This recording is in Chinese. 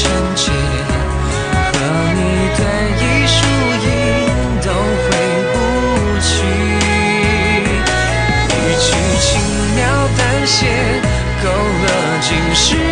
纯洁，和你对弈输赢都回不去，一曲轻描淡写，勾勒尽是。